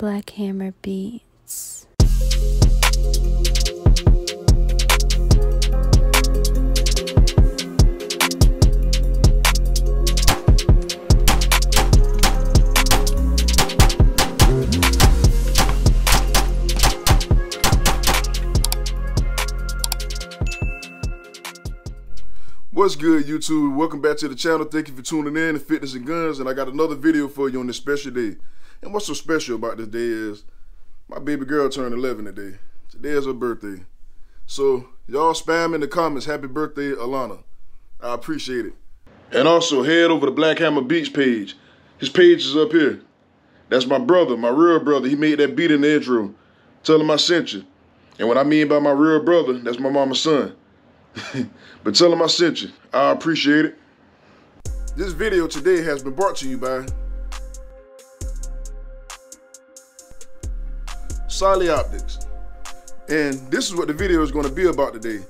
Black Hammer Beats. What's good, YouTube? Welcome back to the channel. Thank you for tuning in to Fitness and Guns, and I got another video for you on this special day. And what's so special about this day is my baby girl turned 11 today. Today is her birthday. So y'all spam in the comments, happy birthday, Alana. I appreciate it. And also head over to Black Hammer Beats page. His page is up here. That's my brother, my real brother. He made that beat in the intro. Tell him I sent you. And what I mean by my real brother, that's my mama's son. but tell him I sent you. I appreciate it. This video today has been brought to you by Solly Optics. And this is what the video is going to be about today.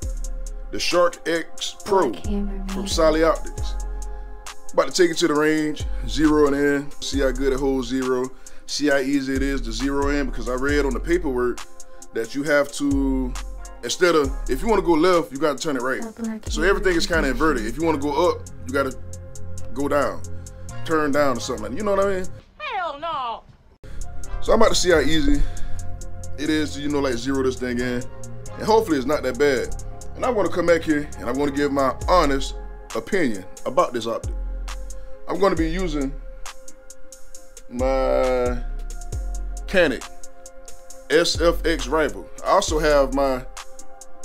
The Shark X Pro from Beats. Solly Optics. About to take it to the range, zero it in, see how good it holds zero, see how easy it is to zero in because I read on the paperwork that you have to, instead of, if you want to go left, you got to turn it right. So everything is kind of inverted. If you want to go up, you got to go down, turn down or something like that. You know what I mean? Hell no! So I'm about to see how easy it is to, you know, like zero this thing in. And hopefully it's not that bad. And I'm gonna come back here and I'm gonna give my honest opinion about this optic. I'm gonna be using my Canik SFX rival. I also have my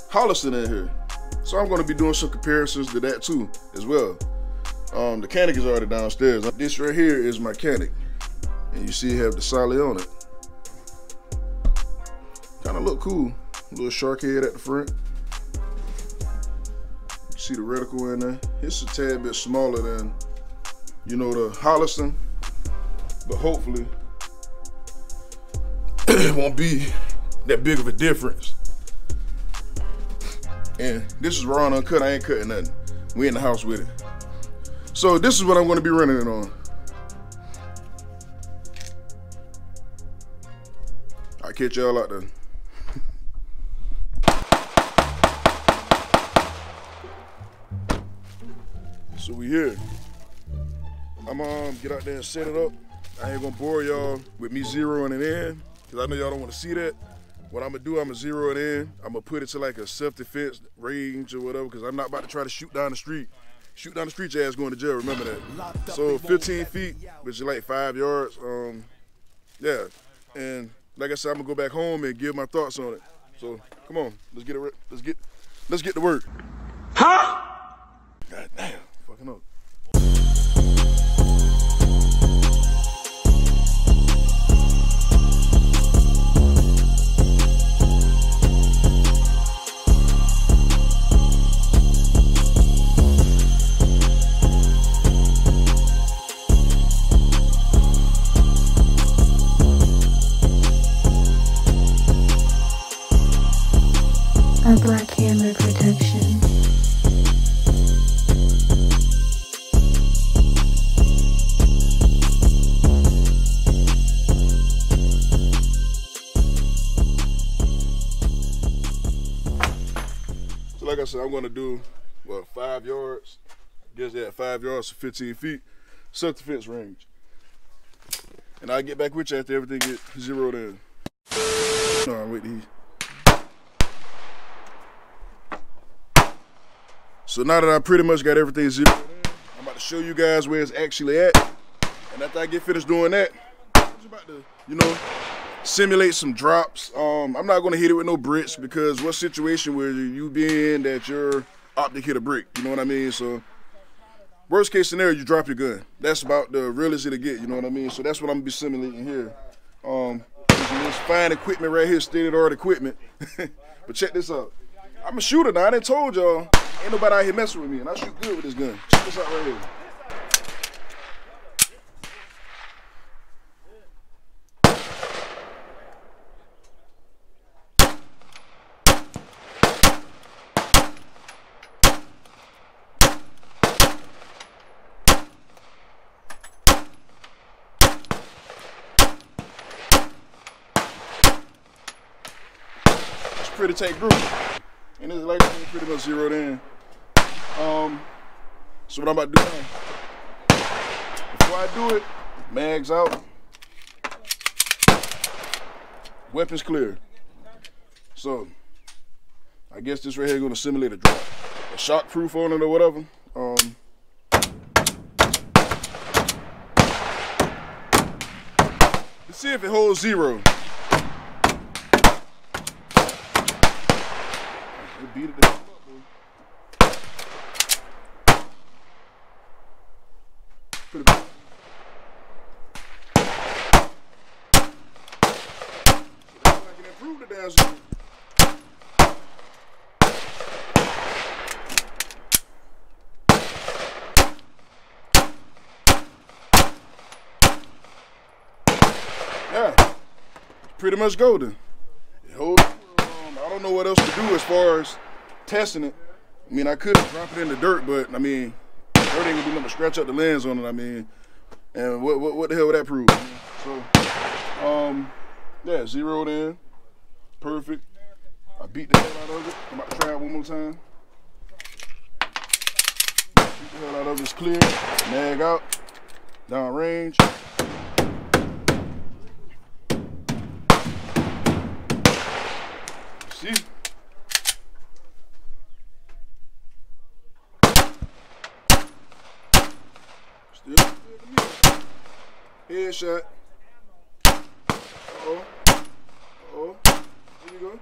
Holosun in here. So I'm gonna be doing some comparisons to that too, as well. Um, the Canik is already downstairs. This right here is my Canik. And you see it have the Solly on it. Kind of look cool. little shark head at the front. See the reticle in there. It's a tad bit smaller than, you know, the Holosun. But hopefully, it won't be that big of a difference. And this is raw and uncut. I ain't cutting nothing. We in the house with it. So this is what I'm going to be running it on. I'll catch y'all out there. Here. I'm um get out there and set it up. I ain't gonna bore y'all with me zeroing it in, cause I know y'all don't want to see that. What I'm gonna do, I'm gonna zero it in. I'm gonna put it to like a self-defense range or whatever, cause I'm not about to try to shoot down the street. Shoot down the street, your ass going to jail. Remember that. So 15 feet, which is like five yards. Um, yeah, and like I said, I'm gonna go back home and give my thoughts on it. So come on, let's get it. Let's get, let's get to work. I'm gonna do what five yards. Guess that five yards to 15 feet, self-defense range. And I'll get back with you after everything get zeroed in. No, I'm with these. So now that I pretty much got everything zeroed in, I'm about to show you guys where it's actually at. And after I get finished doing that, I'm just about to, you know, simulate some drops. I'm not gonna hit it with no bricks because what situation where you be in that your optic hit a brick? You know what I mean? So worst case scenario, you drop your gun. That's about the realest it'll get. You know what I mean? So that's what I'm gonna be simulating here. Um, this fine equipment right here, state of the art equipment. but check this out. I'm a shooter now. I didn't told y'all, ain't nobody out here messing with me, and I shoot good with this gun. Check this out right here. Pretty tight group. And it's like pretty much zeroed in. Um, so what I'm about to do now, before I do it, mags out, weapons clear. So, I guess this right here gonna simulate a drop. A shock proof on it or whatever. Um, let's see if it holds zero. It beat it up, the damn zero. Yeah, pretty much golden. It holds, um, I don't know what else to do as far as testing it. I mean, I could drop it in the dirt, but I mean, dirt ain't gonna do nothing to scratch up the lens on it. I mean, and what what, what the hell would that prove? So, um, yeah, zeroed in, perfect. I beat the hell out of it. I'm about to try it one more time. Beat the hell out of it. It's clear. Mag out. Down range. See? Still good to me. Headshot. Uh-oh. Uh-oh. There you go.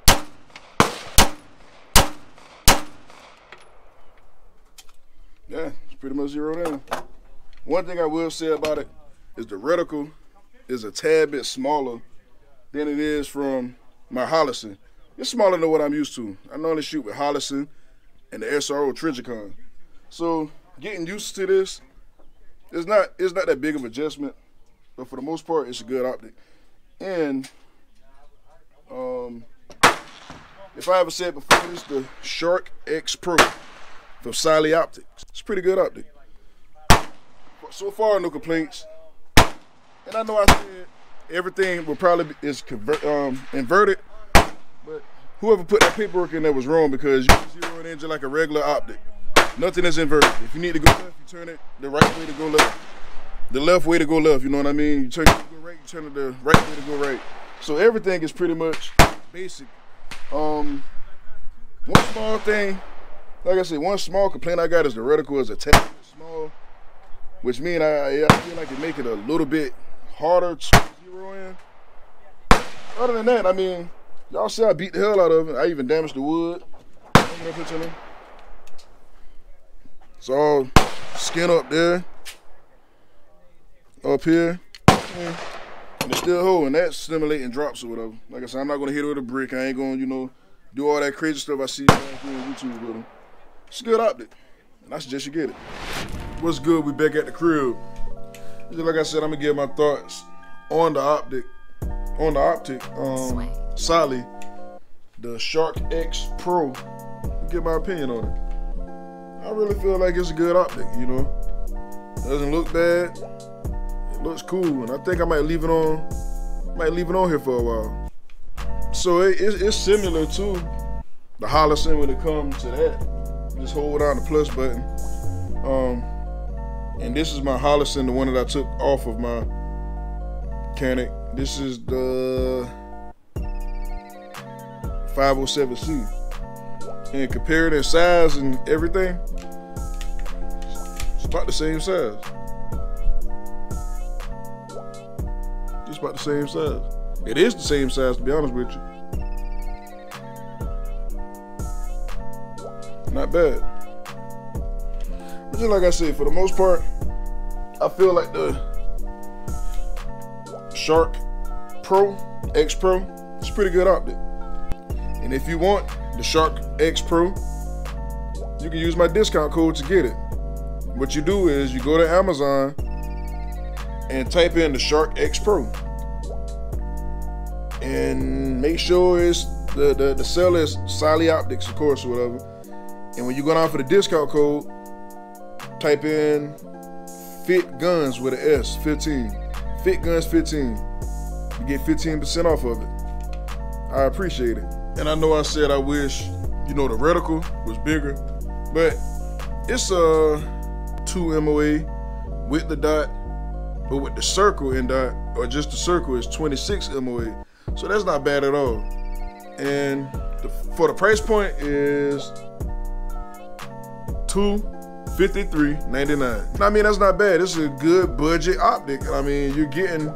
Yeah, it's pretty much zeroed in. One thing I will say about it is the reticle is a tad bit smaller than it is from my Holosun. It's smaller than what I'm used to. I normally shoot with Holosun and the SRO Trijicon. So getting used to this, it's not it's not that big of adjustment, but for the most part, it's a good optic. And um, if I ever said before, this the Shark X Pro from Cyelee Optics. It's pretty good optic. So far, no complaints. And I know I said everything will probably be, is convert, um, inverted, but whoever put that paperwork in there was wrong because you zero it in just like a regular optic. Nothing is inverted. If you need to go left, you turn it the right way to go left. The left way to go left, you know what I mean? You turn it to go right, you turn it the right way to go right. So everything is pretty much basic. Um, one small thing, like I said, one small complaint I got is the reticle is a tad small, which means I, I feel like it make it a little bit harder to zero in. Other than that, I mean, y'all see I beat the hell out of it. I even damaged the wood. It's all skin up there, up here, and it's still holding. That's stimulating drops or whatever. Like I said, I'm not gonna hit it with a brick. I ain't gonna, you know, do all that crazy stuff I see on YouTube with them. It's a good optic, and I suggest you get it. What's good? We back at the crib. Just like I said, I'm gonna give my thoughts on the optic, on the optic, um, Sally, the Shark X Pro. Get my opinion on it. I really feel like it's a good optic, you know. Doesn't look bad. It looks cool, and I think I might leave it on. Might leave it on here for a while. So it, it, it's similar to the Holosun when it comes to that. Just hold down the plus button. Um, and this is my Holosun, the one that I took off of my Canik. This is the 507C. And compared in size and everything, it's about the same size. About the same size. It is the same size, to be honest with you. Not bad. But just like I said, for the most part, I feel like the Shark Pro, X Pro, it's pretty good optic. And if you want the Shark X Pro, you can use my discount code to get it. What you do is you go to Amazon and type in the Shark X Pro. And make sure it's the, the, the seller is Cyelee Optics, of course, or whatever. And when you go down for the discount code, type in Fit Guns with an S, 15. Fit Guns 15. You get 15% off of it. I appreciate it. And I know I said I wish, you know, the reticle was bigger, but it's a 2 MOA with the dot, but with the circle in dot, or just the circle is 26 MOA. So that's not bad at all. And the, for the price point is 253.99. I mean, that's not bad. It's a good budget optic. I mean, you're getting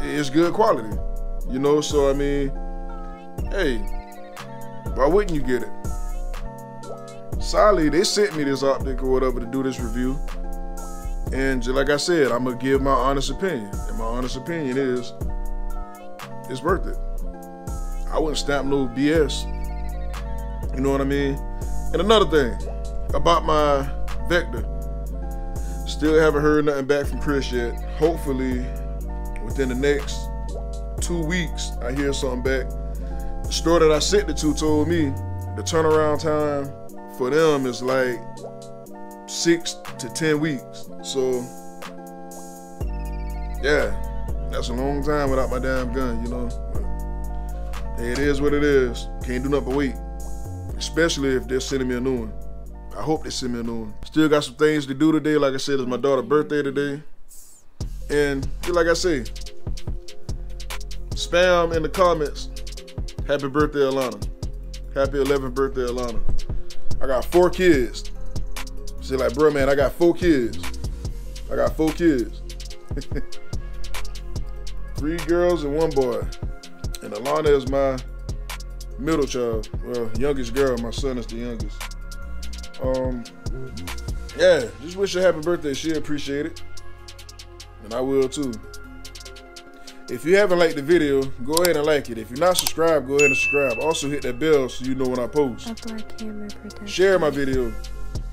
it's good quality. You know, so I mean, hey, why wouldn't you get it? Solly, they sent me this optic or whatever to do this review. And just like I said, I'm gonna give my honest opinion. And my honest opinion is it's worth it. I wouldn't stamp no BS. You know what I mean? And another thing about my Vector. Still haven't heard nothing back from Kriss yet. Hopefully, within the next two weeks, I hear something back. The store that I sent it to told me the turnaround time for them is like six to ten weeks. So, yeah, that's a long time without my damn gun, you know. It is what it is. Can't do nothing but wait. Especially if they're sending me a new one. I hope they send me a new one. Still got some things to do today. Like I said, it's my daughter's birthday today. And like I say, spam in the comments. Happy birthday, Alana. Happy 11th birthday, Alana. I got four kids. She like, bro, man, I got four kids. I got four kids. Three girls and one boy. And Alana is my middle child. Well, youngest girl. My son is the youngest. Um, yeah, just wish her happy birthday. She appreciate it. And I will too. If you haven't liked the video, go ahead and like it. If you're not subscribed, go ahead and subscribe. Also hit that bell so you know when I post. Share my video.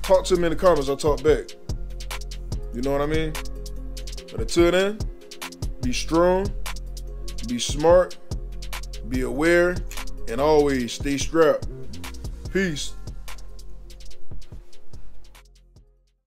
Talk to me in the comments, I'll talk back. You know what I mean? But until then, be strong, be smart, be aware, and always stay strapped. Peace.